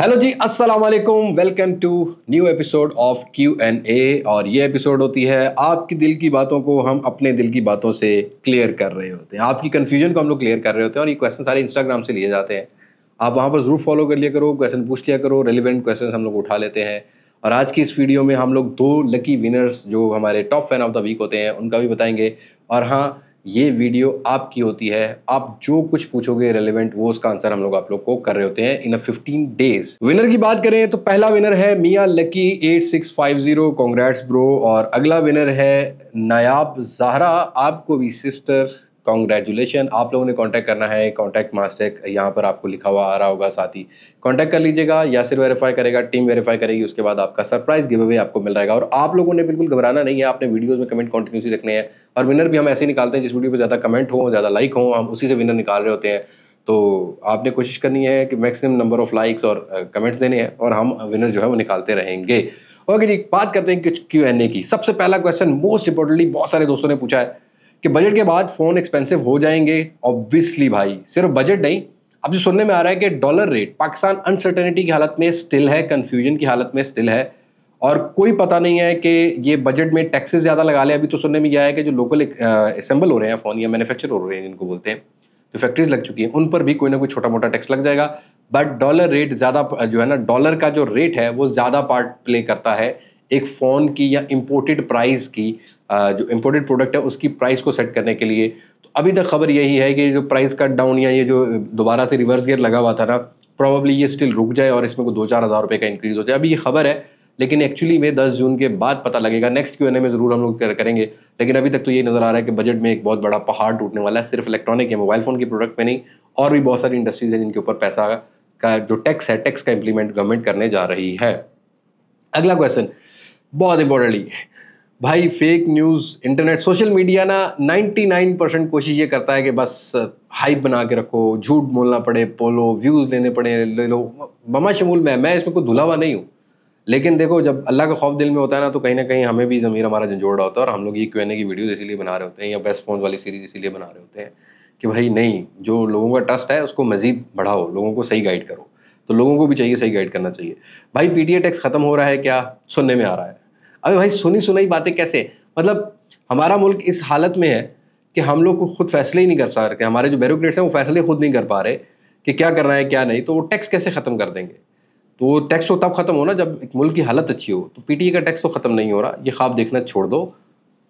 Hello जी अस्सलाम वालेकुम welcome to new episode of Q N A और ये एपिसोड होती है आपकी दिल की बातों को हम अपने दिल की बातों से क्लियर कर रहे होते हैं। आपकी कन्फ्यूज़न को हम लोग क्लियर कर रहे होते हैं और ये क्वेश्चन सारे इंस्टाग्राम से लिए जाते हैं। आप वहाँ पर ज़रूर फॉलो कर लिया करो क्वेश्चन पूछ लिया करो रेलिवेंट क्वेश्चन हम लोग उठा लेते हैं। और आज की इस वीडियो में हम लोग दो लकी विनर्स जो हमारे top fan of the week होते हैं, उनका भी बताएँगे। और हाँ ये वीडियो आपकी होती है। आप जो कुछ पूछोगे रेलिवेंट वो उसका आंसर हम लोग आप लोग को कर रहे होते हैं इन फिफ्टीन 15 डेज़ विनर की बात करें तो पहला विनर है Mian lucky eight six five zero congrats bro और अगला विनर है नायाब जहरा आपको भी सिस्टर कॉन्ग्रेचुलेशन आप लोगों ने कांटेक्ट करना है कांटेक्ट मास्टेक यहाँ पर आपको लिखा हुआ आ रहा होगा साथ ही। कांटेक्ट कर लीजिएगा या सिर्फ़ वेरीफाई करेगा टीम वेरीफाई करेगी, उसके बाद आपका सरप्राइज़ गिव अवे आपको मिल जाएगा। और आप लोगों ने बिल्कुल घबराना नहीं है, आपने वीडियोज़ में कमेंट कंटिन्यूसली रखने हैं। और विनर भी हम ऐसे निकालते हैं जिस वीडियो पर ज़्यादा कमेंट हो, ज़्यादा लाइक हो, हम उसी से विनर निकाल रहे होते हैं। तो आपने कोशिश करनी है कि मैक्सिमम नंबर ऑफ़ लाइक्स और कमेंट्स देने हैं और हम विनर जो है वो निकालते रहेंगे। ओके जी, बात करते हैं कुछ क्यू एन ए की। सबसे पहला क्वेश्चन मोस्ट इंपॉर्टेंटली बहुत सारे दोस्तों ने पूछा है कि बजट के बाद फ़ोन एक्सपेंसिव हो जाएँगे ऑब्वियसली भाई। सिर्फ़ बजट नहीं, अब जो सुनने में आ रहा है कि डॉलर रेट पाकिस्तान अनसर्टेनिटी की हालत में स्टिल है कन्फ्यूज़न की हालत में स्टिल है, और कोई पता नहीं है कि ये बजट में टैक्सेस ज़्यादा लगा ले। अभी तो सुनने में यह है कि जो लोकल असेंबल हो रहे हैं फ़ोन या मैन्युफैक्चर हो रहे हैं, जिनको बोलते हैं, जो फैक्ट्रीज लग चुकी हैं, उन पर भी कोई ना कोई छोटा मोटा टैक्स लग जाएगा। बट डॉलर रेट ज़्यादा, जो है ना डॉलर का जो रेट है, वो ज़्यादा पार्ट प्ले करता है। एक फ़ोन की या इम्पोर्टेड प्राइस की जो इम्पोर्टेड प्रोडक्ट है, उसकी प्राइस को सेट करने के लिए। तो अभी तक खबर यही है कि जो प्राइस कट डाउन या ये जो दोबारा से रिवर्स गियर लगा हुआ था ना प्रॉब्ली ये स्टिल रुक जाए और इसमें कोई दो चार हज़ार रुपये का इंक्रीज़ हो जाए। अभी ये खबर है, लेकिन एक्चुअली में दस जून के बाद पता लगेगा। नेक्स्ट क्यू में ज़रूर हम लोग करेंगे। लेकिन अभी तक तो ये नज़र आ रहा है कि बजट में एक बहुत बड़ा पहाड़ टूटने वाला है। सिर्फ़ इलेक्ट्रॉनिक या मोबाइल फ़ोन की प्रोडक्ट में नहीं, और भी बहुत सारी इंडस्ट्रीज़ हैं जिनके ऊपर पैसा का, जो टैक्स है टैक्स का इम्प्लीमेंट गवर्नमेंट करने जा रही है। अगला क्वेश्चन बहुत इंपॉर्टेंटली भाई fake news internet social media ना 99 परसेंट कोशिश ये करता है कि बस हाइप बना के रखो, झूठ बोलना पड़े पोलो व्यूज़ लेने पड़े, ले लो। ममा शमूल मैं मैं इसमें कोई धुला हुआ नहीं हूँ। लेकिन देखो, जब अल्लाह का खौफ दिल में होता है ना तो कहीं ना कहीं हमें भी ज़मीर हमारा झंझोड़ा होता है और हम लोग ये क्यों की वीडियोज़ इसीलिए बना रहे होते हैं या बेस्ट फ़ोन वाली सीरीज़ इसीलिए बना रहे होते हैं कि भाई नहीं, जो लोगों का ट्रस्ट है, उसको मज़ीद बढ़ाओ, लोगों को सही गाइड करो। तो लोगों को भी चाहिए सही गाइड करना चाहिए। भाई पी टैक्स ख़त्म हो रहा है क्या? सुनने में आ रहा है। अबे भाई, सुनी सुनाई बातें कैसे? मतलब हमारा मुल्क इस हालत में है कि हम लोग को खुद फैसले ही नहीं कर सकते हमारे जो ब्यूरोक्रेट्स हैं वो फैसले खुद नहीं कर पा रहे, कि क्या करना है, क्या नहीं तो वो टैक्स कैसे ख़त्म कर देंगे? तो वो टैक्स तो तब ख़त्म हो ना जब एक मुल्क की हालत अच्छी हो तो पीटीए का टैक्स तो ख़त्म नहीं हो रहा, ये ख्वाब देखना छोड़ दो।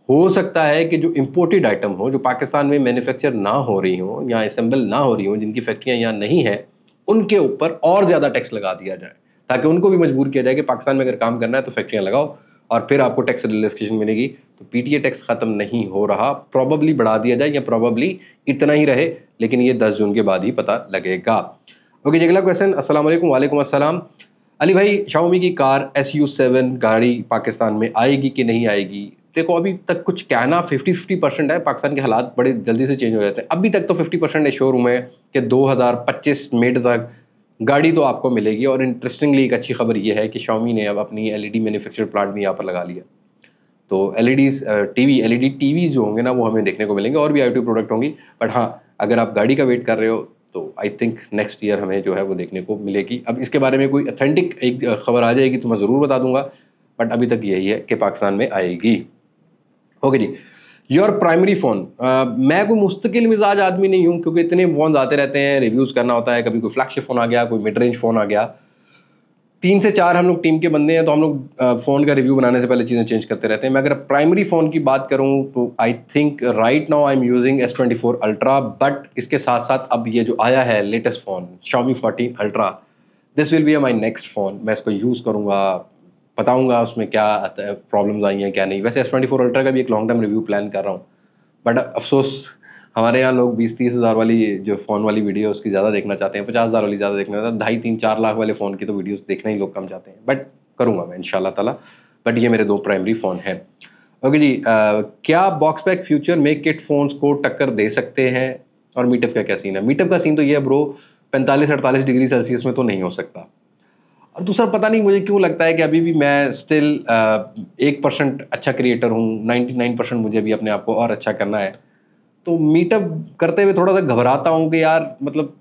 हो सकता है कि जो इम्पोर्टेड आइटम हो, जो पाकिस्तान में मैन्युफैक्चर ना हो रही हो, या असेंबल ना हो रही हो, जिनकी फैक्ट्रियाँ यहाँ नहीं हैं, उनके ऊपर और ज़्यादा टैक्स लगा दिया जाए, ताकि उनको भी मजबूर किया जाए कि पाकिस्तान में अगर काम करना है तो फैक्ट्रियाँ लगाओ। और फिर आपको टैक्स रिलेक्सेशन मिलेगी। तो पीटीए टैक्स ख़त्म नहीं हो रहा। प्रॉबली बढ़ा दिया जाए या प्रॉबली इतना ही रहे, लेकिन ये दस जून के बाद ही पता लगेगा। ओके जी, अगला क्वेश्चन अस्सलाम वालेकुम। अस्सलाम। अली भाई शाओमी की कार एस यू सेवन गाड़ी पाकिस्तान में आएगी कि नहीं आएगी? देखो, अभी तक कुछ कहना फिफ्टी फिफ्टी परसेंट है। पाकिस्तान के हालात बड़े जल्दी से चेंज हो जाते हैं। अभी तक तो फिफ्टी परसेंट श्योर हूँ मैं कि दो हज़ार पच्चीस मिड तक गाड़ी तो आपको मिलेगी और इंटरेस्टिंगली एक अच्छी खबर ये है कि शाओमी ने अब अपनी एलईडी मैन्युफैक्चर प्लांट भी यहाँ पर लगा लिया। तो L E Ds T V L E D T V जो होंगे ना वो हमें देखने को मिलेंगे और भी आई प्रोडक्ट होंगी। बट हाँ अगर आप गाड़ी का वेट कर रहे हो तो आई थिंक नेक्स्ट ईयर हमें जो है वो देखने को मिलेगी। अब इसके बारे में कोई अथेंटिक एक खबर आ जाएगी तो मैं ज़रूर बता दूँगा। बट अभी तक यही है कि पाकिस्तान में आएगी। ओके जी। योर प्राइमरी फ़ोन मैं कोई मुस्तकिल मिजाज आदमी नहीं हूँ, क्योंकि इतने फ़ोन आते रहते हैं रिव्यूज़ करना होता है, कभी कोई फ्लैगशिप फ़ोन आ गया, कोई मिड रेंज फ़ोन आ गया। तीन से चार हम लोग टीम के बंदे हैं तो हम लोग फ़ोन का रिव्यू बनाने से पहले चीज़ें चेंज करते रहते हैं। मैं अगर प्राइमरी फ़ोन की बात करूँ तो I think right now I am using S twenty four ultra but इसके साथ साथ अब ये जो आया है latest phone Xiaomi fourteen ultra this will be my next phone मैं इसको यूज़ करूँगा बताऊँगा उसमें क्या प्रॉब्लम्स आई हैं क्या नहीं। वैसे एस ट्वेंटी फोर अल्ट्रा का भी एक लॉन्ग टर्म रिव्यू प्लान कर रहा हूँ। बट अफसोस हमारे यहाँ लोग बीस तीस हज़ार वाली जो फ़ोन वाली वीडियो है उसकी ज़्यादा देखना चाहते हैं पचास हज़ार वाली ज़्यादा देखना चाहते हैं ढाई तीन चार लाख वाले फ़ोन की तो वीडियोस देखना ही लोग कम चाहते हैं। बट करूँगा मैं इन ताला। बट ये मेरे दो प्राइमरी फ़ोन हैं। ओके जी आ, क्या box pack future make kit phones को टक्कर दे सकते हैं? और मीटअप का क्या सीन है? मीटअप का सीन तो ये है ब्रो पैंतालीस अड़तालीस डिग्री सेल्सियस में तो नहीं हो सकता। और दूसरा पता नहीं मुझे क्यों लगता है कि अभी भी मैं स्टिल एक परसेंट अच्छा क्रिएटर हूँ नाइन्टी नाइन परसेंट मुझे अभी अपने आप को और अच्छा करना है। तो मीटअप करते हुए थोड़ा सा घबराता हूँ कि यार मतलब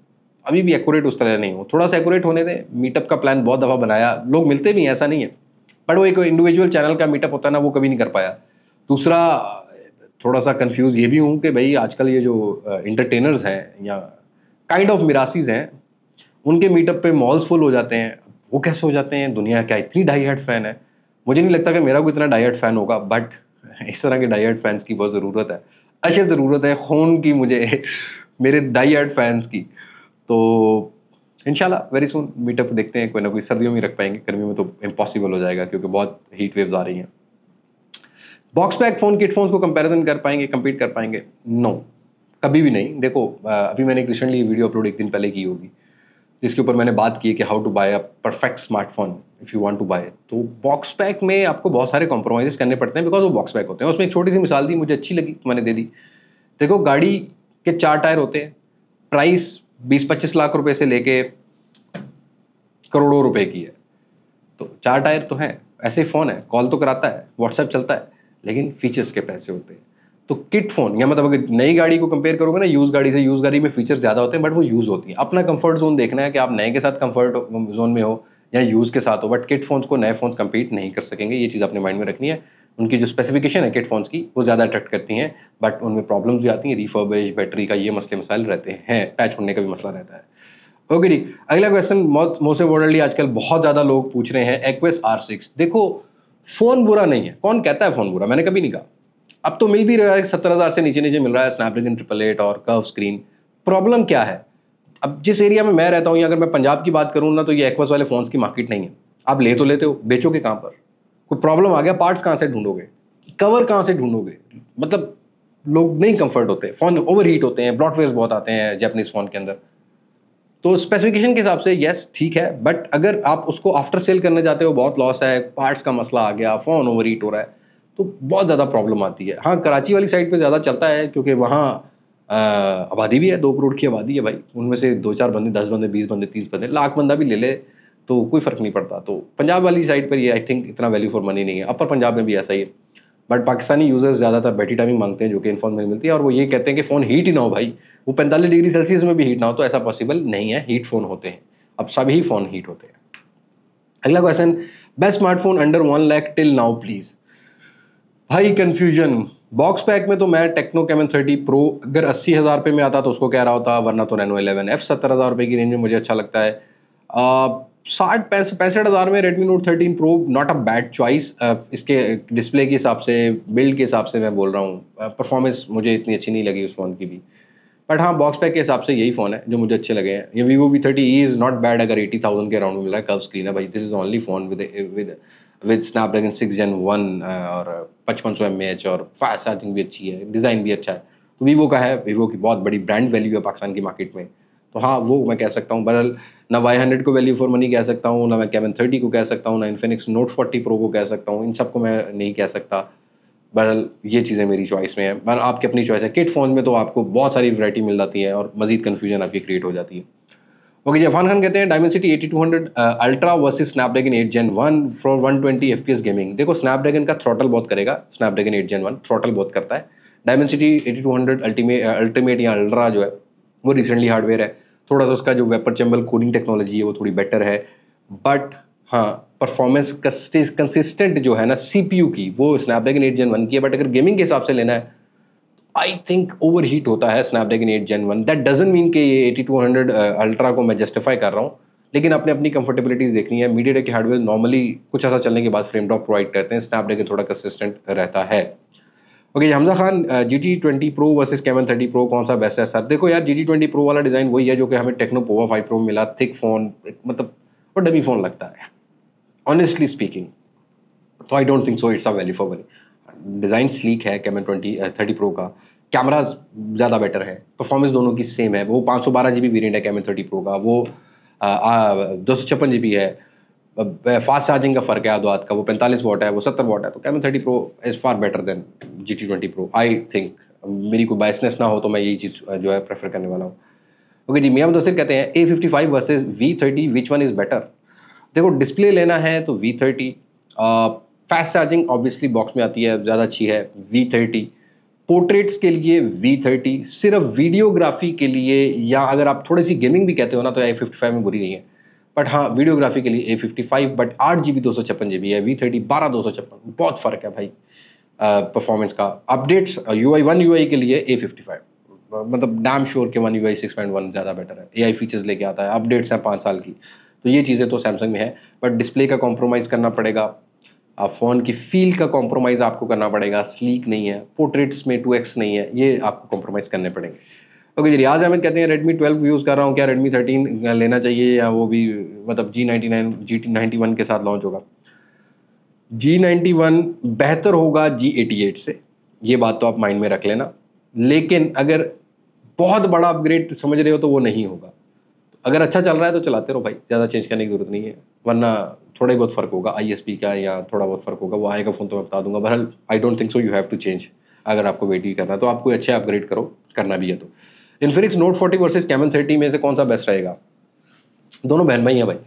अभी भी एक्यूरेट उस तरह नहीं हूँ। थोड़ा सा एक्यूरेट होने दें। मीटअप का प्लान बहुत दफ़ा बनाया। लोग मिलते भी हैं, ऐसा नहीं है। बट वो एक इंडिविजुअल चैनल का मीटअप होता है ना, वो कभी नहीं कर पाया। दूसरा, थोड़ा सा कंफ्यूज ये भी हूँ कि भाई आजकल ये जो इंटरटेनर्स हैं या काइंड ऑफ़ मिरासीज हैं, उनके मीटअप पे मॉल्स फुल हो जाते हैं। वो कैसे हो जाते हैं? दुनिया क्या इतनी डाई फ़ैन है? मुझे नहीं लगता कि मेरा कोई इतना डाई फ़ैन होगा बट इस तरह के डाई फैंस की बहुत ज़रूरत है। अच्छी ज़रूरत है खून की मुझे मेरे डाई फैंस की। तो इनशाला वेरी सुन मीटअप देखते हैं कोई ना कोई सर्दियों में रख पाएँगे गर्मियों में तो इम्पॉसिबल हो जाएगा क्योंकि बहुत हीट वेव्स आ रही हैं। Box pack phone kit phone को कंपैरिजन कर पाएँगे कम्पीट कर पाएँगे? नो no, कभी भी नहीं। देखो अभी मैंने एक रिसेंटली वीडियो अपलोड एक दिन पहले की होगी। जिसके ऊपर मैंने बात की कि how to buy a perfect smartphone if you want to buy तो बॉक्स पैक में आपको बहुत सारे कॉम्प्रोमाइज़ करने पड़ते हैं बिकॉज़ वो बॉक्स पैक होते हैं। उसमें एक छोटी सी मिसाल दी, मुझे अच्छी लगी तो मैंने दे दी। देखो, गाड़ी के चार टायर होते हैं। प्राइस बीस पच्चीस लाख रुपए से लेके करोड़ों रुपए की है। तो चार टायर तो हैं। ऐसे फ़ोन है। कॉल तो कराता है। व्हाट्सएप चलता है। लेकिन फीचर्स के पैसे होते हैं। तो किट फ़ोन, या मतलब अगर नई गाड़ी को कंपेयर करोगे ना यूज़ गाड़ी से यूज़ गाड़ी में फीचर्स ज़्यादा होते हैं बट वो यूज़ होती है। अपना कंफर्ट जोन देखना है कि आप नए के साथ कंफर्ट जोन में हो, या यूज़ के साथ हो बट किट फोन्स को नए फोन्स कम्पीट नहीं कर सकेंगे, ये चीज़ अपने माइंड में रखनी है। उनकी जो स्पेसिफिकेशन है किट फोन्स की, वो ज़्यादा अट्रैक्ट करती हैं बट उनमें प्रॉब्लम्स भी आती हैं रिफर्बिश बैटरी का ये मसले मसाइल रहते हैं पैच होने का भी मसला रहता है। ओके जी, अगला क्वेश्चन बहुत मोस्ट इम्पोर्टेंटली आजकल बहुत ज़्यादा लोग पूछ रहे हैं एक्वेस आर सिक्स देखो, फ़ोन बुरा नहीं है। कौन कहता है फ़ोन बुरा? मैंने कभी नहीं कहा। अब तो मिल भी रहा है, सत्तर हज़ार से नीचे नीचे मिल रहा है स्नैपड्रैगन ट्रिपल एट और कर्व स्क्रीन प्रॉब्लम क्या है? अब जिस एरिया में मैं रहता हूँ या अगर मैं पंजाब की बात करूँ ना तो ये एक्वस वाले फ़ोन्स की मार्केट नहीं है। आप ले तो लेते हो, बेचोगे कहाँ पर? कोई प्रॉब्लम आ गया पार्ट्स कहाँ से ढूंढोगे? कवर कहाँ से ढूंढोगे? मतलब लोग नहीं कंफर्ट होते। फ़ोन ओवर हीट होते हैं ब्रॉडवेज बहुत आते हैं जैपनीज फ़ोन के अंदर। तो स्पेसिफिकेशन के हिसाब से यस ठीक है बट अगर आप उसको आफ्टर सेल करने जाते हो, बहुत लॉस है पार्ट्स का मसला आ गया फ़ोन ओवर हीट हो रहा है तो बहुत ज़्यादा प्रॉब्लम आती है। हाँ कराची वाली साइड पे ज़्यादा चलता है क्योंकि वहाँ आबादी भी है, दो करोड़ की आबादी है भाई। उनमें से दो चार बंदे, दस बंदे, बीस बंदे, तीस बंदे, लाख बंदा भी ले ले तो कोई फ़र्क नहीं पड़ता। तो पंजाब वाली साइड पर ये आई थिंक इतना वैल्यू फॉर मनी नहीं है। अपर पंजाब में भी ऐसा ही है। बट पाकिस्तानी यूज़र्स ज़्यादातर बैटरी टाइमिंग मांगते हैं, जो कि इन्फॉर्म में मिलती है। और वो ये कहते हैं कि फ़ोन हीट ही ना हो भाई। वो पैंतालीस डिग्री सेल्सियस में भी हीट ना हो तो ऐसा पॉसिबल नहीं है। हीट फ़ोन होते हैं। अब सभी फ़ोन हीट होते हैं। अगला question best smartphone under one lakh till now please भाई कन्फ्यूज़न बॉक्स पैक में तो मैं टेक्नो कैमन थर्टी प्रो अगर अस्सी हज़ार रुपये में आता तो उसको कह रहा होता, वरना तो नैनो इलेवन एफ़ सत्तर हज़ार रुपये की रेंज में मुझे अच्छा लगता है। साठ पैंसठ पैंसठ हज़ार में Redmi Note thirteen Pro not a bad choice इसके डिस्प्ले के हिसाब से बिल्ड के हिसाब से मैं बोल रहा हूँ परफॉर्मेंस मुझे इतनी अच्छी नहीं लगी उस फ़ोन की भी। बट हाँ बॉक्स पैक के हिसाब से यही फ़ोन है, जो मुझे अच्छे लगे हैं। ये Vivo V thirty E is not bad अगर एटी थाउज़ेंड के अराउंड में मिला है कव स्क्रीन है भाई। This is only phone with with with Snapdragon six gen one और पचपन सौ एम एच और फास्ट चार्जिंग भी अच्छी है डिज़ाइन भी अच्छा है। तो वीवो का है वीवो की बहुत बड़ी ब्रांड वैल्यू है पाकिस्तान की मार्केट में। तो हाँ वो मैं कह सकता हूँ बहरल ना वाई हंड्रेड को वैल्यू फॉर मनी कह सकता हूँ, ना मैं कैवन थर्टी को कह सकता हूँ, ना इन्फिनिक्स नोट फोर्टी प्रो को कह सकता हूँ, इन सबको मैं नहीं कह सकता। बहरल ये चीज़ें मेरी चॉइस में है। बहरल आपकी अपनी चॉइस है। किट फ़ोन में तो आपको बहुत सारी वैरायटी मिल जाती है और मज़ीद कन्फ्यूज़न आपकी क्रिएट हो जाती है। ओके जफान खान कहते हैं Dimensity eighty two hundred ultra versus Snapdragon eight gen one for one twenty F P S gaming देखो स्नैपड्रैगन का थ्रोटल बहुत करेगा Snapdragon eight gen one throttle बहुत करता है। Dimensity eighty two hundred ultimate ultimate या अल्ट्रा जो है, वो रिसेंटली हार्डवेयर है। थोड़ा सा उसका जो वेपर चैम्बल कूलिंग टेक्नोलॉजी है, वो थोड़ी बेटर है। बट हाँ परफॉर्मेंस कंसिस्टेंट जो है ना सी पी यू की, वो स्नैपड्रैगन एट जेन वन की है। बट अगर गेमिंग के हिसाब से लेना है आई थिंक ओवर हीट होता है Snapdragon eight gen one that doesn't mean कि ये एटी टू हंड्रेड अल्ट्रा को मैं जस्टिफाई कर रहा हूँ लेकिन अपने अपनी कंफर्टेबिलिटी देखनी है। मीडिया के हार्डवेयर नॉर्मली कुछ ऐसा चलने के बाद फ्रेम ड्रॉप प्रोवाइड करते हैं। स्नैपड्रैगन थोड़ा कंसिस्टेंट रहता है। Okay okay, Hamza Khan G T twenty pro versus Camon thirty pro कौन सा बेस्ट है सर देखो यार जी टी ट्वेंटी प्रो वाला डिज़ाइन वही है जो कि हमें टेक्नो पोवा फाइव प्रो मिला। थिक फ़ोन मतलब वो डमी फ़ोन लगता है। ऑनेस्टली स्पीकिंग तो I don't think so it's a value for money design sleek है कैमन ट्वेंटी थर्टी प्रो का। कैमरा ज़्यादा बेटर है। परफॉर्मेंस दोनों की सेम है। वो पाँच सौ बारह जी बी वेरियंट है कैमन थर्टी प्रो का। वो दो सौ छप्पन जी बी है। फास्ट चार्जिंग का फ़र्क है आदो का। वो पैंतालीस वॉट है, वो सत्तर वॉट है। तो Camon thirty pro is far better then G T twenty pro I think मेरी कोई बायसनेस ना हो तो मैं यही चीज़ जो है प्रेफर करने वाला हूँ। ओके जी, मियाँ मुदसर कहते हैं A fifty five versus V thirty which one is better देखो डिस्प्ले लेना है तो V thirty fast charging obviously box में आती है, ज़्यादा अच्छी है। वी थर्टी पोर्ट्रेट्स के लिए वी थर्टी सिर्फ़ वीडियोग्राफी के लिए या अगर आप थोड़ी सी गेमिंग भी कहते हो ना तो ए फिफ्टी फाइव में बुरी नहीं है। बट हाँ वीडियोग्राफी के लिए ए फिफ्टी फाइव बट आठ जी बी दो सौ छप्पन जी बी है वी थर्टी बारह दो सौ छप्पन, बहुत फ़र्क है भाई परफॉर्मेंस का। Updates U I one U I के लिए ए फिफ्टी फाइव मतलब डैम श्योर के one U I six point one ज़्यादा बेटर है। ए आई फीचर्स लेके आता है अपडेट्स हैं पाँच साल की तो ये चीज़ें तो सैमसंग में है बट डिस्प्ले का कॉम्प्रोमाइज़ करना पड़ेगा। फ़ोन की फील का कॉम्प्रोमाइज़ आपको करना पड़ेगा स्लीक नहीं है पोर्ट्रेट्स में टू एक्स नहीं है, ये आपको कॉम्प्रोमाइज़ करने पड़ेंगे। ओके जी, रियाज अहमद कहते हैं रेडमी ट्वेल्व यूज़ कर रहा हूँ, क्या रेडमी थर्टीन लेना चाहिए या वो भी मतलब G ninety nine G ninety one के साथ लॉन्च होगा? जी नाइन्टी वन बेहतर होगा जी एटी एट से, ये बात तो आप माइंड में रख लेना। लेकिन अगर बहुत बड़ा अपग्रेड समझ रहे हो तो वो नहीं होगा। अगर अच्छा चल रहा है तो चलाते रहो भाई, ज़्यादा चेंज करने की ज़रूरत नहीं है। वरना थोड़ा ही बहुत फ़र्क होगा आईएसपी का या थोड़ा बहुत फ़र्क होगा, वो आएगा फ़ोन तो मैं बता दूँगा, बहरहाल I don't think so you have to change अगर आपको वेट ही करना है तो आपको अच्छे अपग्रेड करो, करना भी है तो। Infinix Note forty versus Camon thirty में से कौन सा बेस्ट रहेगा? दोनों बहन भाई हैं भाई।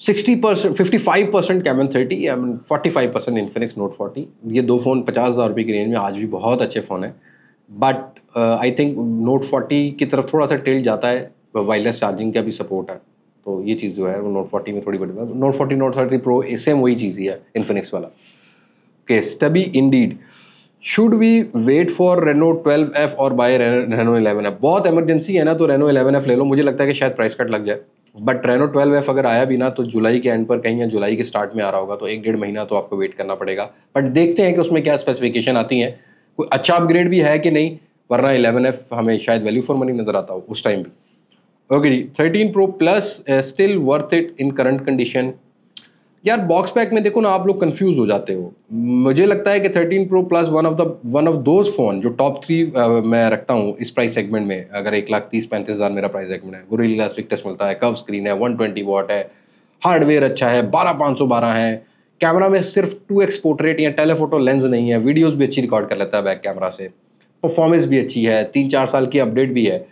Sixty percent fifty five percent Camon thirty या forty five percent Infinix Note forty ये दो फ़ोन पचास हज़ार रुपये की रेंज में आज भी बहुत अच्छे फ़ोन हैं। But I think Note forty की तरफ़ थोड़ा सा टेल जाता है वायरलेस चार्जिंग का भी सपोर्ट है। तो ये चीज़ जो है, वो नोट फोर्टी में थोड़ी बड़ी Note forty Note thirty pro same वही चीज़ ही है इन्फिनिक्स वाला। के स्टबी indeed should we wait for Reno twelve F और बाय रेनो इलेवन एफ़ बहुत एमरजेंसी है ना तो रेनो इलेवन एफ़ ले लो। मुझे लगता है कि शायद प्राइस कट लग जाए। बट रेनो ट्वेल्व एफ़ अगर आया भी ना तो जुलाई के एंड पर कहीं या जुलाई के स्टार्ट में आ रहा होगा तो एक डेढ़ महीना तो आपको वेट करना पड़ेगा। बट देखते हैं कि उसमें क्या स्पेसिफिकेशन आती हैं। कोई अच्छा अपग्रेड भी है कि नहीं? वरना इलेवन एफ़ हमें शायद वैल्यू फॉर मनी नज़र आता हो उस टाइम भी okay ji thirteen pro plus still worth it in current condition यार बॉक्स पैक में देखो ना, आप लोग कंफ्यूज हो जाते हो। मुझे लगता है कि thirteen pro plus one of the one of those phone जो टॉप थ्री मैं रखता हूँ इस प्राइस सेगमेंट में, अगर एक लाख तीस पैंतीस हज़ार मेरा प्राइस सेगमेंट है। गुरिल्ला स्विक मिलता है कव स्क्रीन है वन ट्वेंटी वॉट है हार्डवेयर अच्छा है, बारह पाँच सौ बारह है। कैमरा में सिर्फ़ टू एक्स पोर्ट्रेट या टेलीफोटो लेंस नहीं है वीडियोज़ भी अच्छी रिकॉर्ड कर लेता है बैक कैमरा से। परफॉर्मेंस भी अच्छी है तीन चार साल की अपडेट भी है।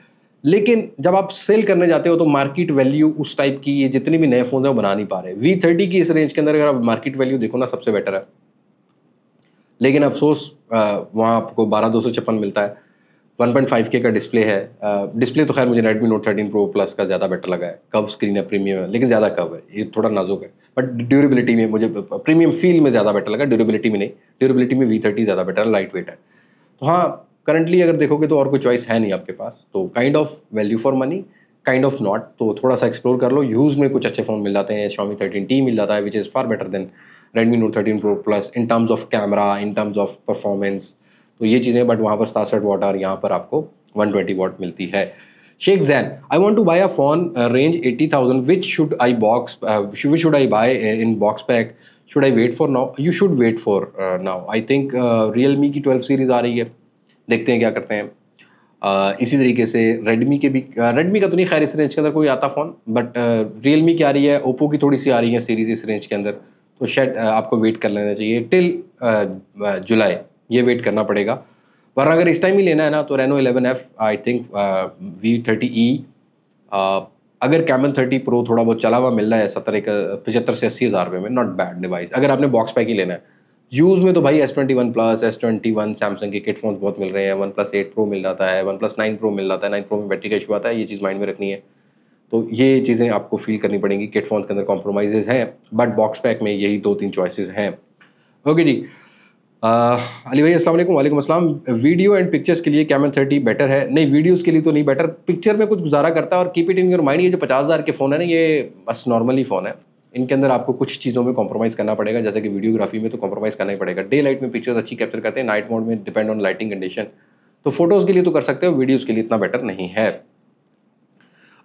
लेकिन जब आप सेल करने जाते हो तो मार्केट वैल्यू उस टाइप की ये जितनी भी नए फ़ोन है वो बना नहीं पा रहे। वी थर्टी की इस रेंज के अंदर अगर आप मार्केट वैल्यू देखो ना, सबसे बेटर है। लेकिन अफसोस वहाँ आपको बारह दो सौ छप्पन मिलता है। 1.5 के का डिस्प्ले है। डिस्प्ले तो खैर मुझे Redmi Note thirteen pro plus का ज़्यादा बेटर लगा है। कव स्क्रीन है प्रीमियम है, लेकिन ज़्यादा कव है? ये थोड़ा नाजुक है। बट ड्यूरेबिलिटी में मुझे प्रीमियम फील में ज़्यादा बेटर लगा ड्यूरेबिलिटी में नहीं। ड्यूरेबिलिटी में वी थर्टी ज़्यादा बेटर है लाइट वेट है। तो हाँ करंटली अगर देखोगे तो और कोई चॉइस है नहीं आपके पास। तो kind of value for money kind of not तो थोड़ा सा एक्सप्लोर कर लो। यूज़ में कुछ अच्छे फ़ोन मिल जाते हैं। शॉमी थर्टीन टी मिल जाता है which is far better then Redmi Note thirteen pro plus in terms of camera in terms of performance तो ये चीज़ें बट वहाँ पर सतासठ वाट और यहाँ पर आपको 120 watt मिलती है। Sheikh Jain I want to buy a phone range range 80,000. Which should I box? Uh, should, which should in box pack should I wait for wait you should wait for wait I think uh, Realme की 12 series आ रही है। देखते हैं क्या करते हैं। uh, इसी तरीके से रेडमी के भी रेडमी का तो नहीं खैर इस रेंज के अंदर कोई आता फ़ोन बट Realme की आ रही है ओप्पो की थोड़ी सी आ रही है सीरीज़ इस रेंज के अंदर। तो शायद आपको वेट कर लेना चाहिए टिल जुलाई ये वेट करना पड़ेगा। वरना अगर इस टाइम ही लेना है ना तो Reno eleven F I think V thirty E अगर कैमन थर्टी प्रो थोड़ा बहुत चला हुआ मिल रहा है सत्तर एक पचहत्तर से अस्सी हज़ार रुपये में नॉट बैड डिवाइस अगर आपने बॉक्स पैक ही लेना है। यूज़ में तो भाई S twenty one plus S twenty one Samsung के किट फ़ोन बहुत मिल रहे हैं वन प्लस एट प्रो मिल जाता है वन प्लस नाइन प्रो मिल जाता है नाइन प्रो में बैटरी का इशू आता है, ये चीज़ माइंड में रखनी है। तो ये चीज़ें आपको फील करनी पड़ेंगी किट फ़ोन के अंदर कॉम्प्रोमाइजेज हैं बट बॉक्स पैक में यही दो तीन चॉइसेस हैं। ओके जी। अली भाई, अस्सलाम वालेकुम अस्सलाम। वीडियो एंड पिक्चर्स के लिए कैमन थर्टी बेटर है? नहीं वीडियोस के लिए तो नहीं बेटर पिक्चर में कुछ गुजारा करता है और keep it in your mind ये जो पचास हज़ार के फ़ोन है ना, ये बस नॉर्मली फ़ोन है। इनके अंदर आपको कुछ चीज़ों में कॉम्प्रोमाइज़ करना पड़ेगा, जैसे कि वीडियोग्राफी में तो कॉम्प्रोमाइज़ करना ही पड़ेगा। डे लाइट में पिक्चर्स अच्छी कैप्चर करते हैं नाइट मोड में डिपेंड ऑन लाइटिंग कंडीशन तो फ़ोटोज़ के लिए तो कर सकते हो वीडियोज़ के लिए इतना बेटर नहीं है।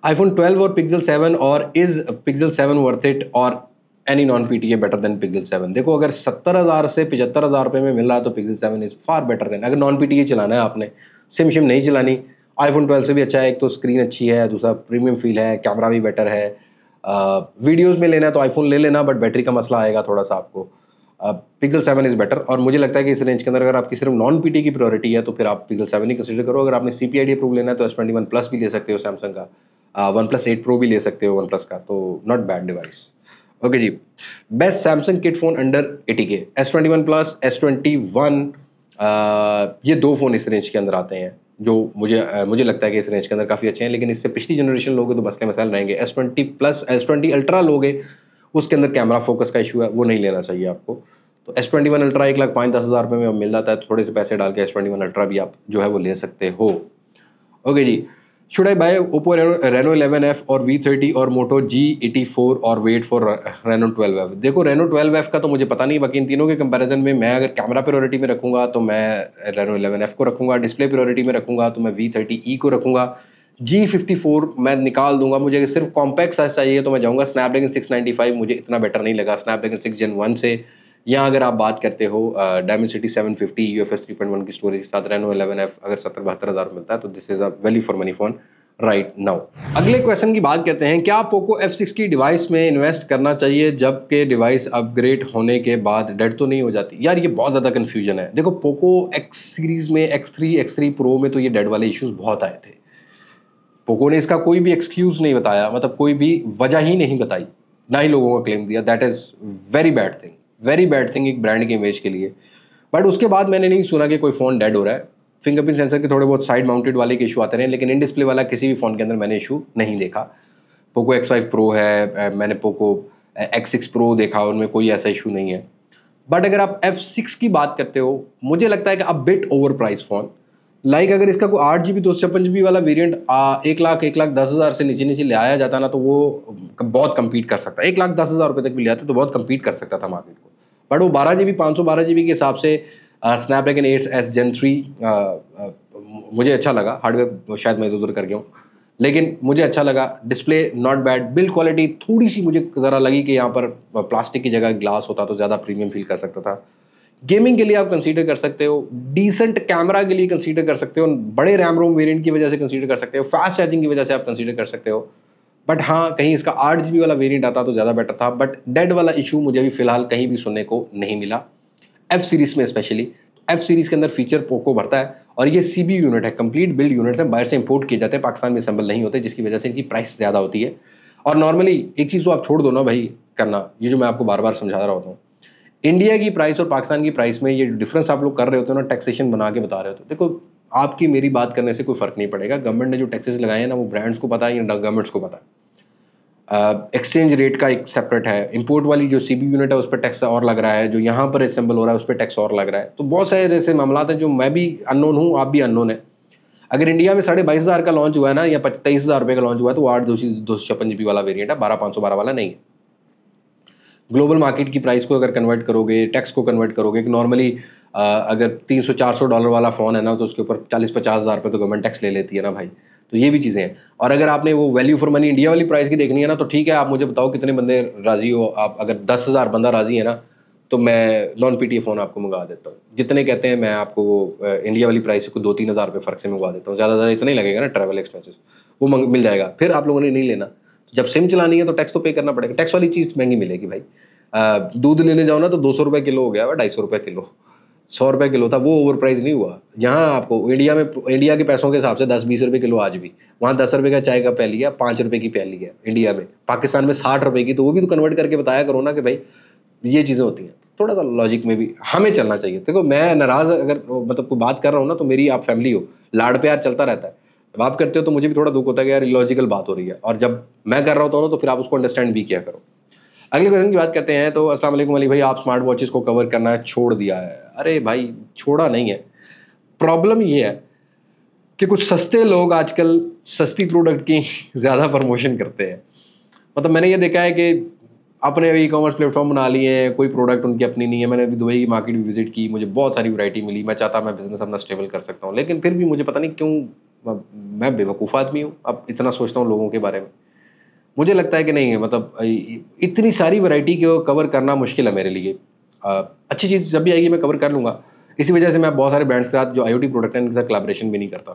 आईफोन 12 और पिक्सल 7 और इज़ पिक्सल 7 वर्थ इट और any non P T A better then pixel seven देखो, अगर सत्तर हज़ार से पचहत्तर हज़ार रुपये में मिल रहा है तो pixel seven is far better then अगर नॉन पी टी ए चलाना है आपने सिम शिम नहीं चलानी। आईफोन ट्वेल्व से भी अच्छा है, एक तो स्क्रीन अच्छी है, दूसरा प्रीमियम फील है कैमरा भी बेटर है। वीडियोज़ में लेना है तो आईफोन ले लेना बट बैटरी का मसला आएगा थोड़ा सा आपको। पिक्सल सेवन इज़ बेटर और मुझे लगता है कि इस रेंज के अंदर अगर आपकी सिर्फ़ नॉन पीटी की प्रायोरिटी है तो फिर आप पिक्सल सेवन ही कंसिडर करो। अगर आपने सी पी आई अप्रूव लेना है तो एस ट्वेंटी वन प्लस भी ले सकते हो सैमसंग का। वन प्लस एट प्रो भी ले सकते हो वन प्लस का तो not bad device okay ji best Samsung kit phone under eighty K S twenty one plus S twenty one ये दो फ़ोन इस रेंज के अंदर आते हैं। जो मुझे मुझे लगता है कि इस रेंज के अंदर काफ़ी अच्छे हैं, लेकिन इससे पिछली जनरेशन लोगे तो मसले मसाइल रहेंगे S twenty plus S twenty ultra लोगे, उसके अंदर कैमरा फोकस का इशू है, वो नहीं लेना चाहिए आपको। तो एस ट्वेंटी वन अल्ट्रा एक लाख पाँच दस हज़ार रुपये में मिल जाता है, थोड़े से पैसे डाल के एस ट्वेंटी वन अल्ट्रा भी आप जो है वो ले सकते हो। Okay ji. I buy Oppo Reno Reno eleven F और वी थर्टी और मोटो जी एटी फोर और wait for Reno twelve F देखो रेनो ट्वेल्व एफ़ का तो मुझे पता नहीं बाकी इन तीनों के कंपैरिजन में मैं अगर कैमरा प्योरिटी में रखूँगा तो मैं रेनो इलेवन एफ़ को रखूँगा डिस्प्ले प्योरिटी में रखूँगा तो मैं वी थर्टी ई को रखूँगा। जी फिफ्टी फोर मैं निकाल दूँगा, मुझे सिर्फ़ कॉम्पैक्ट साइज़ चाहिए तो मैं जाऊँगा स्नैपड्रैगन सिक्स नाइन्टी फाइव मुझे इतना बेटर नहीं लगा स्नैपड्रैगन सिक्स जन वन से। या अगर आप बात करते हो Dimensity seven fifty U F S three point one की स्टोरेज के साथ रेनो एलेवन एफ़ अगर सत्तर बहत्तर हज़ार मिलता है तो this is a value for money phone right now अगले क्वेश्चन की बात करते हैं, क्या पोको एफ़ सिक्स की डिवाइस में इन्वेस्ट करना चाहिए, जबकि डिवाइस अपग्रेड होने के बाद डेड तो नहीं हो जाती? यार, ये बहुत ज़्यादा कन्फ्यूज़न है। देखो पोको एक्स सीरीज़ में X three X three pro में तो ये डेड वाले इश्यूज़ बहुत आए थे। पोको ने इसका कोई भी एक्सक्यूज़ नहीं बताया मतलब कोई भी वजह ही नहीं बताई। ना ही लोगों का क्लेम दिया। That is very bad thing very bad thing एक ब्रांड की इमेज के लिए। बट उसके बाद मैंने नहीं सुना कि कोई फ़ोन डेड हो रहा है। फिंगरप्रिंट सेंसर के थोड़े बहुत साइड माउंटेड वाले के इशू आते रहे, लेकिन इन डिस्प्ले वाला किसी भी फ़ोन के अंदर मैंने इशू नहीं देखा। पोको एक्स फाइव प्रो है मैंने पोको एक्स सिक्स प्रो देखा, उनमें कोई ऐसा इशू नहीं है। बट अगर आप एफ़ सिक्स की बात करते हो, मुझे लगता है कि अब bit over price phone like अगर इसका कोई आठ जी बी दो सौ छप्पन जी बी वाला वेरियंट एक लाख एक लाख दस हज़ार से नीचे नीचे ले आया जाता ना तो वो बहुत कम्पीट कर सकता। एक लाख दस हज़ार रुपये तक भी ले आते तो बहुत कम्पीट कर सकता था मार्केट को। बट वो बारह जी बी पाँच सौ बारह जी बी के हिसाब से Snapdragon eight S gen three मुझे अच्छा लगा। हार्डवेयर शायद मैं इधर उधर कर गया हूँ लेकिन मुझे अच्छा लगा। Display not bad build quality थोड़ी सी मुझे ज़रा लगी कि यहाँ पर प्लास्टिक की जगह ग्लास होता तो ज़्यादा प्रीमियम फील कर सकता था। गेमिंग के लिए आप कंसीडर कर सकते हो। डिसेंट कैमरा के लिए कंसीडर कर सकते हो। बड़े रैम रोम वेरिएंट की वजह से कंसीडर कर सकते हो। फास्ट चार्जिंग की वजह से आप कंसीडर कर सकते हो। बट हाँ कहीं इसका आठ जी वाला वेरिएंट आता तो ज़्यादा बेटर था बट डेड वाला इशू मुझे अभी फ़िलहाल कहीं भी सुनने को नहीं मिला। एफ़ सीरीज़ में स्पेशली एफ़ सीरीज़ के अंदर फीचर पोको भरता है, और ये सी बी यूनिट है कंप्लीट बिल्ड यूनिट है, बाहर से इंपोर्ट किए जाते हैं, पाकिस्तान में असेंबल नहीं होते, जिसकी वजह से इनकी प्राइस ज़्यादा होती है। और नॉर्मली एक चीज़ तो आप छोड़ दो ना भाई करना, ये जो मैं आपको बार बार समझा रहा होता हूँ। इंडिया की प्राइस और पाकिस्तान की प्राइस में ये डिफरेंस आप लोग कर रहे होते हो ना टैक्सेशन बना के बता रहे होते हो। देखो आपकी मेरी बात करने से कोई फ़र्क नहीं पड़ेगा। गवर्नमेंट ने जो टैक्सेस लगाए हैं ना, वो ब्रांड्स को पता है, या गवर्नमेंट्स को पता है। एक्सचेंज रेट का एक सेपरेट है। इंपोर्ट वाली जो सी यूनिट है, उस पर टैक्स और लग रहा है। जो यहाँ पर असेंबल हो रहा है, उस पर टैक्स और लग रहा है। तो बहुत सारे ऐसे मामला हैं जो मैं भी अननोन हूँ, आप भी अननोन है। अगर इंडिया में साढ़े बाईस हज़ार का लॉन्च हुआ है ना, या तेईस हज़ार रुपये का लॉन्च हुआ है तो आठ दो दो सौ छप्पन जी वाला वेरियंट है। बारह पाँच सौ बारह वाला नहीं है। ग्लोबल मार्केट की प्राइस को अगर कन्वर्ट करोगे टैक्स को कन्वर्ट करोगे नॉर्मली अगर तीन सौ चार सौ डॉलर वाला फ़ोन है ना तो उसके ऊपर चालीस पचास हज़ार रुपये तो गवर्नमेंट टैक्स ले लेती है ना भाई। तो ये भी चीज़ें हैं। और अगर आपने वो वैल्यू फॉर मनी इंडिया वाली प्राइस की देखनी है ना तो ठीक है, आप मुझे बताओ कितने बंदे राज़ी हो। आप अगर दस हज़ार बंदा राज़ी है ना तो मैं नॉन पी फ़ोन आपको मंगा देता हूँ। जितने कहते हैं, मैं आपको वो इंडिया वाली प्राइस को दो तीन हज़ार रुपये फ़र्क से मंगवा देता हूँ। ज़्यादा ज़्यादा इतना ही लगेगा ना ट्रैवल एक्सपेंसेस वो मिल जाएगा। फिर आप लोगों ने नहीं लेना। जब सिम चलानी है तो टैक्स तो पे करना पड़ेगा। टैक्स वाली चीज़ महँगी मिलेगी भाई। दूध लेने जाओ ना तो दो सौ रुपये किलो हो गया, ढाई सौ रुपये किलो। सौ रुपये किलो था, वो ओवर प्राइस नहीं हुआ। यहाँ आपको इंडिया में इंडिया के पैसों के हिसाब से दस बीस रुपये किलो आज भी। वहाँ दस रुपये का चाय का प्याली है, पाँच रुपये की प्याली है इंडिया में। पाकिस्तान में साठ रुपये की तो वो भी तो कन्वर्ट करके बताया करो ना कि भाई, ये चीज़ें होती हैं। थोड़ा सा लॉजिक में भी हमें चलना चाहिए। देखो, मैं नाराज़ अगर मतलब कोई बात कर रहा हूँ ना तो मेरी आप फैमिली हो। लाड़ प्यार चलता रहता है। जब आप करते हो तो मुझे भी थोड़ा दुख होता है कि यार लॉजिकल बात हो रही है। और जब मैं कर रहा होता हूँ तो फिर आप उसको अंडरस्टैंड भी किया करो। अगले क्वेश्चन की बात करते हैं तो अस्सलाम वालेकुम अली भाई, आप स्मार्ट वॉचेस को कवर करना छोड़ दिया है। अरे भाई, छोड़ा नहीं है। प्रॉब्लम ये है कि कुछ सस्ते लोग आजकल सस्ती प्रोडक्ट की ज़्यादा प्रमोशन करते हैं। मतलब मैंने ये देखा है कि अपने ई कॉमर्स प्लेटफॉर्म बना लिए हैं, कोई प्रोडक्ट उनकी अपनी नहीं है। मैंने अभी दुबई की मार्केट भी विज़िट की, मुझे बहुत सारी वैरायटी मिली। मैं चाहता मैं बिज़नेस अपना स्टेबल कर सकता हूँ। लेकिन फिर भी मुझे पता नहीं क्यों मैं बेवकूफ़ आदमी हूँ। अब इतना सोचता हूँ लोगों के बारे में। मुझे लगता है कि नहीं है मतलब इतनी सारी वैरायटी को कवर करना मुश्किल है मेरे लिए। अच्छी चीज़ जब भी आएगी मैं कवर कर लूँगा। इसी वजह से मैं बहुत सारे ब्रांड्स के साथ जो आईओटी प्रोडक्ट हैं उनके साथ कलेब्रेशन भी नहीं करता।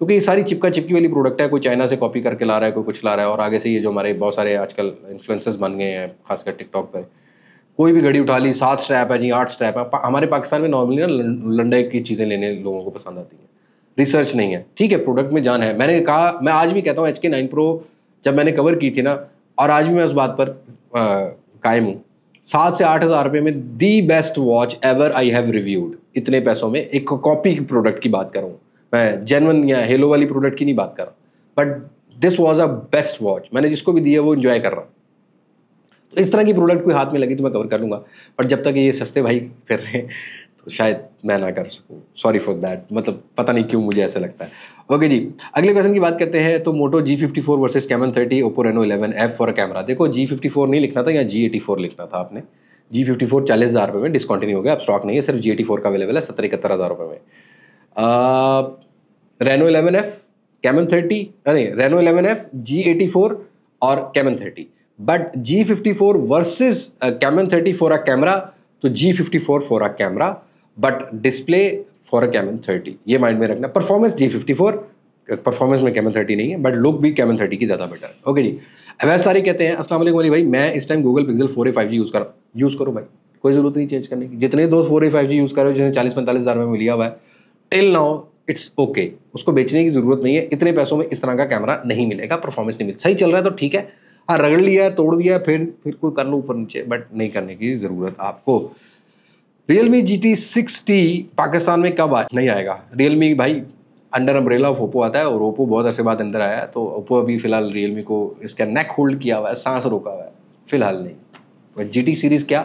क्योंकि ये सारी चिपका चिपकी वाली प्रोडक्ट है, कोई चाइना से कॉपी करके ला रहा है, कोई कुछ ला रहा है, और आगे से ये जो हमारे बहुत सारे आजकल इन्फ्लुएंसर्स बन गए हैं, खासकर टिकटॉक पर। कोई भी घड़ी उठा ली, सात स्ट्रैप है जी, आठ स्ट्रैप है हमारे पाकिस्तान में नॉर्मली ना लंडे की चीज़ें लेने लोगों को पसंद आती हैं। रिसर्च नहीं है। ठीक है प्रोडक्ट में जान है। मैंने कहा, मैं आज भी कहता हूँ एच के नाइन प्रो जब मैंने कवर की थी ना, और आज भी मैं उस बात पर कायम हूँ। सात से आठ हज़ार रुपये में the best watch ever I have reviewed इतने पैसों में एक कॉपी की प्रोडक्ट की बात करूँ। मैं जेनवन या हेलो वाली प्रोडक्ट की नहीं बात कर रहा but this was a best watch मैंने जिसको भी दिया वो इन्जॉय कर रहा हूँ। तो इस तरह की प्रोडक्ट कोई हाथ में लगी तो मैं कवर कर लूँगा। बट जब तक ये सस्ते भाई फिर रहे हैं तो शायद मैं ना कर सकूँ। सॉरी फॉर दैट मतलब पता नहीं क्यों मुझे ऐसा लगता है। ओके जी, अगले क्वेश्चन की बात करते हैं तो Moto G fifty four versus Camon thirty Oppo Reno eleven F for camera देखो जी फिफ्टी फोर नहीं लिखना था, या जी एटी फोर लिखना था आपने? जी फिफ्टी फोर चालीस हज़ार रुपये में डिस्कॉन्टिन्यू हो गया, अब स्टॉक नहीं है, सिर्फ़ जी एटी फोर का अवेलेबल है, सत्तर इकहत्तर हज़ार रुपये में। Reno eleven F Camon thirty अरे Reno eleven F G eighty four और Camon thirty but G fifty four versus Camon thirty four ah camera तो G fifty four four ah camera but display for a Camon thirty ये mind में रखना। Performance G fifty four performance में Camon thirty नहीं है but look भी caiman thirty की ज़्यादा बेटर है। ओके जी। अवैध सारी कहते हैं असलम अली भाई, मैं इस time Google Pixel four A five G use कर यूज़ करो भाई। कोई ज़रूरत नहीं चेंज करने की। जितने दोस्त four A five G use कर रहे हो, जिन्हें चालीस पैंतालीस हज़ार में लिया हुआ है टिल नाउ इट्स ओके उसको बेचने की ज़रूरत नहीं है। इतने पैसों में इस तरह का कैमरा नहीं मिलेगा परफॉर्मेंस नहीं मिलता सही चल रहा है तो ठीक है। हाँ रगड़ लिया, तोड़ दिया, फिर फिर कोई कर लो ऊपर नीचे बट नहीं करने की ज़रूरत आपको। Realme G T six T Pakistan में कब आ, नहीं आएगा। रियल मी भाई अंडर अम्ब्रेला ऑफ़ ओप्पो आता है और ओप्पो बहुत अरसे बाद अंदर आया है तो ओप्पो अभी फ़िलहाल रियल मी को इसका नेक होल्ड किया हुआ है, सांस रोका हुआ है, फ़िलहाल नहीं। बट जी टी सीरीज़ क्या,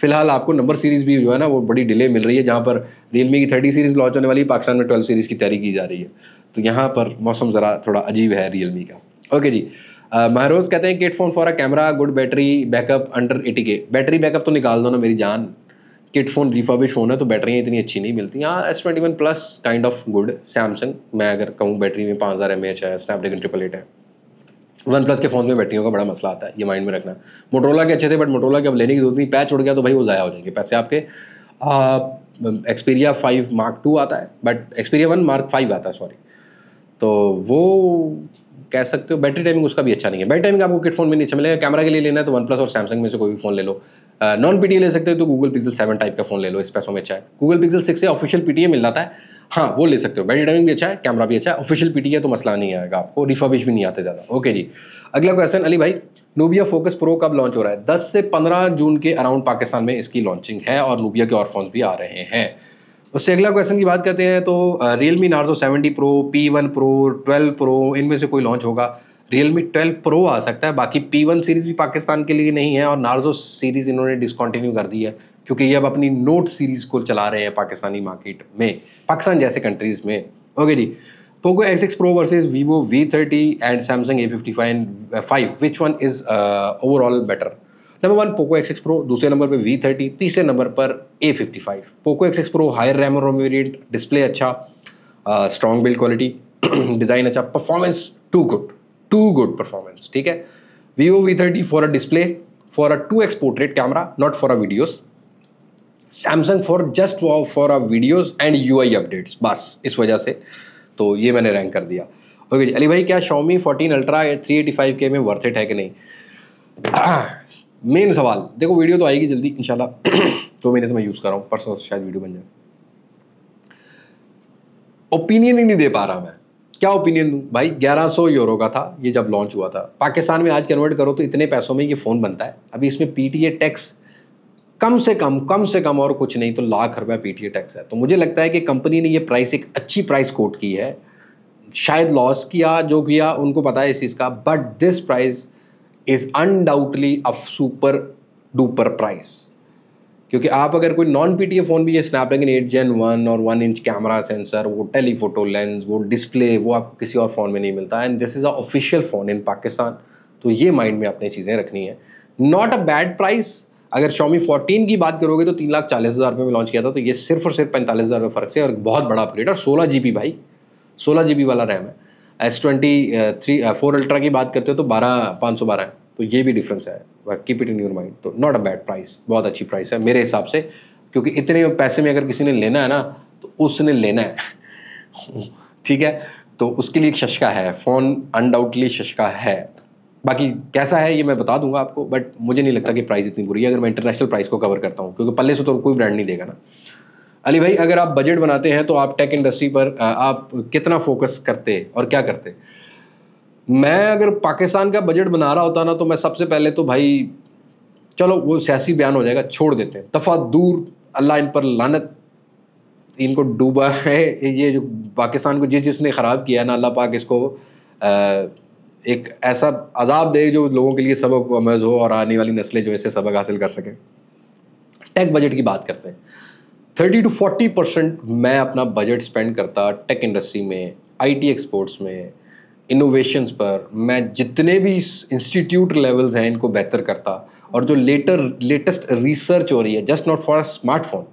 फ़िलहाल आपको नंबर सीरीज़ भी जो है ना, वो बड़ी डिले मिल रही है, जहाँ पर रियल मी की थर्टी सीरीज़ लॉन्च होने वाली पाकिस्तान में ट्वेल्व सीरीज़ की तैयारी की जा रही है। तो यहाँ पर मौसम ज़रा थोड़ा अजीब है रियल मी का। ओके जी महरोज कहते हैं kit phone for a camera good battery backup under eighty K battery backup तो निकाल दो ना मेरी जान। किट फ़ोन रिफर्बिश फ़ोन है तो बैटरियाँ इतनी अच्छी नहीं मिलती। हाँ S twenty one plus kind of good Samsung मैं अगर कहूँ बैटरी में पाँच हज़ार एम एच है स्नैपड्रैगन ट्रिपल एट है। वन प्लस के फ़ोन में बैटरियों का बड़ा मसला आता है, ये माइंड में रखना। मोटोला के अच्छे थे बट मोटोला के अब लेने की ज़रूरत नहीं, पैच उड़ गया तो भाई वो ज़ाया हो जाएँगे। पैसे आपके एक्सपीरिया फाइव मार्क टू आता है but Xperia one mark five आता है सॉरी तो वो कह सकते हो बैटरी टाइमिंग उसका भी अच्छा नहीं है। बैटरी टाइमिंग आपको किट फ़ोन में नहीं अच्छा मिलेगा कैमरा के लिए लेना है तो वन प्लस और सैमसंग में से कोई भी फ़ोन ले लो। नॉन पी ले सकते हो तो गूगल पिक्सल सेवन टाइप का फ़ोन ले लो, इस पैसों में अच्छा है। गूगल पिक्सल सिक्स से ऑफिशियल पी मिल जाता है हाँ वो ले सकते हो। बैटरी टाइमिंग भी अच्छा है कैमरा भी अच्छा है। ऑफिशियल पी तो मसला नहीं आएगा आपको रिफर्बिश भी नहीं आते ज़्यादा। ओके जी। अगला क्वेश्चन अली भाई नूबिया फोकस प्रो कब लॉन्च हो रहा है? 10 से 15 जून के अराउंड पाकिस्तान में इसकी लॉन्चिंग है और नूबिया के और फ़ोन भी आ रहे हैं। उससे अगला क्वेश्चन की बात करते हैं तो Realme Narzo seventy Pro P one Pro twelve Pro इनमें से कोई लॉन्च होगा? रियल मी ट्वेल्व प्रो आ सकता है, बाकी पी वन सीरीज़ भी पाकिस्तान के लिए नहीं है और नार्जो सीरीज़ इन्होंने डिसकंटिन्यू कर दी है, क्योंकि ये अब अपनी नोट सीरीज़ को चला रहे हैं पाकिस्तानी मार्केट में, पाकिस्तान जैसे कंट्रीज़ में। Okay ji Poco X X Pro versus Vivo V thirty and Samsung A fifty five five which one is overall better number one Poco X X Pro दूसरे number पर V thirty तीसरे number पर A fifty five Poco X X Pro higher RAM और variant display अच्छा strong build quality design अच्छा performance too good too good performance, ठीक है? Vivo V thirty for a display for a two X portrait camera not for a videos Samsung for just for a videos and U I updates बस, इस वजह से। तो ये मैंने rank कर दिया। ओके जी अली भाई क्या Xiaomi fourteen Ultra three eighty five के में वर्थ इट है कि नहीं? मेन सवाल, देखो वीडियो तो आएगी जल्दी, इंशाल्लाह। दो महीने से मैं यूज़ कर रहा हूँ, परसों शायद वीडियो बन जाए। ओपिनियन ही नहीं दे पा रहा मैं। क्या ओपिनियन दूँ? भाई 1100 यूरो का था, ये जब लॉन्च हुआ था। पाकिस्तान में आज कन्वर्ट करो तो इतने पैसों में ये फ़ोन बनता है। अभी इसमें पीटीए टैक्स कम से कम कम से कम और कुछ नहीं तो लाख रुपया पी टैक्स है। तो मुझे लगता है कि कंपनी ने ये प्राइस एक अच्छी प्राइस कोट की है। शायद लॉस किया, जो किया, उनको पता है इस चीज़ का but this price is undoubtedly a super duper price क्योंकि आप अगर कोई नॉन पीटीए फ़ोन भी है स्नैपड्रैगन एट जेन वन और वन इंच कैमरा सेंसर वो टेलीफोटो लेंस वो डिस्प्ले वो आपको किसी और फ़ोन में नहीं मिलता। And this is a official phone in Pakistan तो ये माइंड में आपने चीज़ें रखनी है। नॉट अ बैड प्राइस अगर शॉमी फोर्टीन की बात करोगे तो तीन लाख चालीस हज़ार रुपये में लॉन्च किया था तो ये सिर्फ़ और सिर्फ़ पैंतालीस हज़ार रुपये फ़र्क से और बहुत बड़ा अपग्रेड और सोलह जी भाई, सोलह जी वाला रैम है। S twenty three four Ultra की बात करते हो तो बारह, पाँच सौ बारह है। तो ये भी डिफरेंस है। Keep it in your mind तो नॉट अ बैड प्राइस बहुत अच्छी प्राइस है मेरे हिसाब से। क्योंकि इतने पैसे में अगर किसी ने लेना है ना तो उसने लेना है। ठीक है? तो उसके लिए एक शशका है। फ़ोन अनडाउटली शशका है। बाकी कैसा है, ये मैं बता दूँगा आपको। बट मुझे नहीं लगता कि प्राइस इतनी बुरी है। अगर मैं इंटरनेशनल प्राइस को कवर करता हूँ। क्योंकि पल्ले से तो कोई ब्रांड नहीं देगा ना। अली भाई, अगर आप बजट बनाते हैं तो आप टेक इंडस्ट्री पर आप कितना फोकस करते और क्या करते? मैं अगर पाकिस्तान का बजट बना रहा होता ना तो मैं सबसे पहले तो भाई, चलो, वो सियासी बयान हो जाएगा, छोड़ देते हैं। दफ़ा दूर अल्लाह इन पर लानत, इनको डूबा है, ये जो पाकिस्तान को जिस जिसने ख़राब किया है ना, अल्लाह पाक इसको एक ऐसा अजाब दे जो लोगों के लिए सबक अमज हो और आने वाली नस्लें जो ऐसे सबक हासिल कर सकें। टेक बजट की बात करते हैं। थर्टी टू फोर्टी परसेंट मैं अपना बजट स्पेंड करता टेक इंडस्ट्री में आईटी एक्सपोर्ट्स में इनोवेशंस पर, मैं जितने भी इंस्टीट्यूट लेवल्स हैं, इनको बेहतर करता। और जो लेटर लेटेस्ट रिसर्च हो रही है just not for smartphone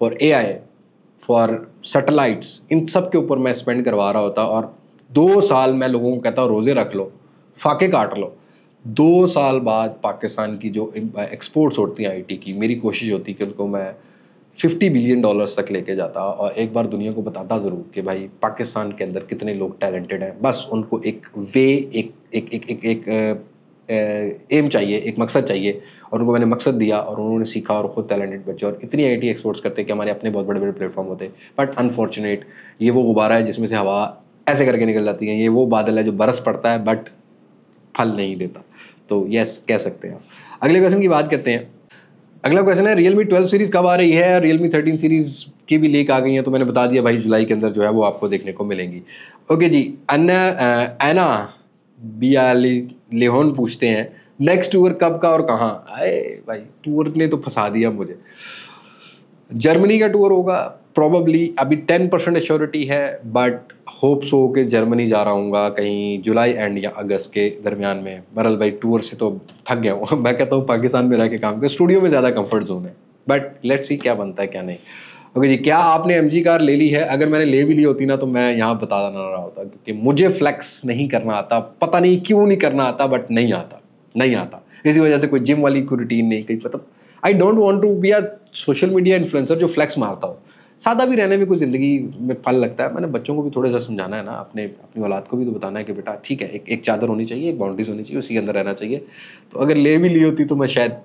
for A I for satellites इन सब के ऊपर मैं स्पेंड करवा रहा होता। और दो साल मैं लोगों को कहता हूँ, रोज़े रख लो, फाके काट लो। दो साल बाद पाकिस्तान की जो एक्सपोर्ट्स होती हैं आईटी की, मेरी कोशिश होती कि उनको मैं 50 बिलियन डॉलर्स तक लेके जाता और एक बार दुनिया को बताता ज़रूर कि भाई पाकिस्तान के अंदर कितने लोग टैलेंटेड हैं। बस उनको एक वे एक एक एक एक, एक एम चाहिए एक मकसद चाहिए और उनको मैंने मकसद दिया और उन्होंने सीखा और ख़ुद टैलेंटेड बच्चे और इतनी आई टी एक्सपोर्ट्स करते कि हमारे अपने बहुत बड़े बड़े प्लेटफॉर्म होते। बट अनफॉर्चुनेट ये वो गुब्बारा है जिसमें से हवा ऐसे करके निकल जाती है। ये वो बादल है जो बरस पड़ता है बट फल नहीं देता। तो यस कह सकते हैं अगले क्वेश्चन की बात करते हैं। अगला क्वेश्चन है रियल मी ट्वेल्व सीरीज़ कब आ रही है? और रियल मी थर्टीन सीरीज़ की भी लीक आ गई है तो मैंने बता दिया भाई, जुलाई के अंदर जो है वो आपको देखने को मिलेंगी। ओके जी, अन्ना एना बियाली लेहोन पूछते हैं नेक्स्ट टूर कब का और कहाँ? आए भाई टूर ने तो फंसा दिया मुझे। जर्मनी का टूर होगा प्रॉबली अभी टेन परसेंट एश्योरिटी है बट होप्स हो कि जर्मनी जा रहा हूँ कहीं जुलाई एंड या अगस्त के दरमियान में। बरल भाई टूर से तो थक गया हूँ। मैं कहता हूँ, पाकिस्तान में रह के काम कर। स्टूडियो में ज़्यादा कंफर्ट जोन है। बट लेट्स सी क्या बनता है, क्या नहीं। ओके जी, क्या आपने एमजी कार ले ली है? अगर मैंने ले भी ली होती ना तो मैं यहाँ बता देना रहा होता क्योंकि मुझे फ्लैक्स नहीं करना आता। पता नहीं क्यों नहीं करना आता बट नहीं आता। नहीं आता। इसी वजह से कोई जिम वाली कोई रूटीन नहीं कहीं मतलब I don't want to be a social media influencer जो फ्लैक्स मारता हो। सादा भी रहने में कोई ज़िंदगी में फल लगता है। मैंने बच्चों को भी थोड़ा सा समझाना है ना, अपने, अपनी औलाद को भी तो बताना है कि बेटा ठीक है, एक एक चादर होनी चाहिए, एक बाउंड्रीज होनी चाहिए, उसी के अंदर रहना चाहिए। तो अगर ले भी ली होती तो मैं शायद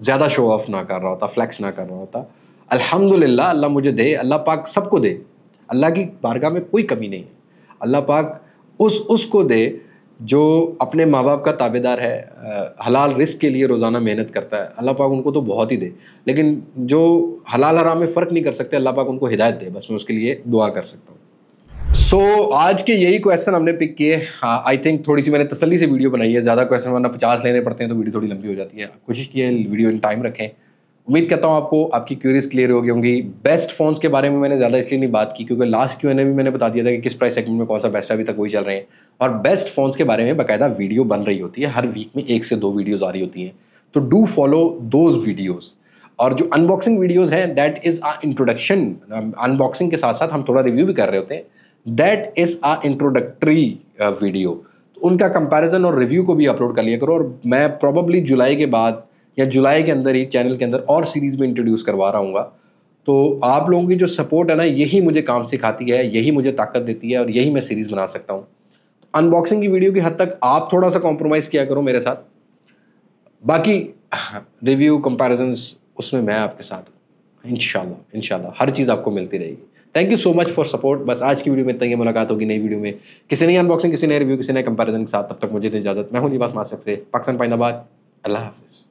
ज़्यादा शो ऑफ़ ना कर रहा होता फ्लैक्स ना कर रहा होता। अल्हम्दुलिल्लाह, अल्लाह मुझे दे, अल्लाह पाक सबको दे। अल्लाह की बारगाह में कोई कमी नहीं है। अल्लाह पाक उस, उसको दे जो अपने माँ बाप का ताबेदार है हलाल रिस्क के लिए रोज़ाना मेहनत करता है अल्लाह पाक उनको तो बहुत ही दे। लेकिन जो हलाल हराम में फ़र्क नहीं कर सकते अल्लाह पाक उनको हिदायत दे। बस मैं उसके लिए दुआ कर सकता हूँ। सो so, आज के यही क्वेश्चन हमने पिक किए। हाँ आई थिंक थोड़ी सी मैंने तसली से वीडियो बनाई है। ज़्यादा क्वेश्चन वरना पचास लेने पड़ते हैं तो वीडियो थोड़ी लंबी हो जाती है। कोशिश की है वीडियो इन टाइम रखें। उम्मीद करता हूँ आपको आपकी क्यूरीज क्लियर हो गई होंगी। बेस्ट फोन्स के बारे में मैंने ज़्यादा इसलिए नहीं बात की क्योंकि लास्ट क्यू भी मैंने बता दिया था कि किस प्राइस सेगमेंट में कौन सा बेस्ट अभी तक वही चल रहे हैं। और बेस्ट फोन्स के बारे में बाकायदा वीडियो बन रही होती है। हर वीक में एक से दो वीडियोज़ आ रही होती हैं। तो डू फॉलो दोज वीडियोज़ और जो अनबॉक्सिंग वीडियोज़ हैं that is a introduction unboxing के साथ साथ हम थोड़ा रिव्यू भी कर रहे होते हैं। That is a introductory video उनका कंपैरिजन और रिव्यू को भी अपलोड कर लिया करो। और मैं प्रॉबली जुलाई के बाद या जुलाई के अंदर ही चैनल के अंदर और सीरीज़ में इंट्रोड्यूस करवा रहा हूँ तो आप लोगों की जो सपोर्ट है ना, यही मुझे काम सिखाती है, यही मुझे ताकत देती है और यही मैं सीरीज़ बना सकता हूँ। अनबॉक्सिंग की वीडियो की हद तक आप थोड़ा सा कॉम्प्रोमाइज़ किया करो मेरे साथ। बाकी रिव्यू कंपैरिजंस उसमें मैं आपके साथ हूँ। इन इनशाला हर चीज़ आपको मिलती रहेगी। Thank you so much for support बस आज की वीडियो में इतना ही मुलाकात होगी नई वीडियो में। किसी नई अनबॉक्सिंग किसी नए रिव्यू किसी नए कंपैरिजन के साथ। तब तक मुझे इजाज़त। मैं हूँ निवास मासक से, पाकिस्तान पाइंदाबाद। अल्लाह हाफिज़।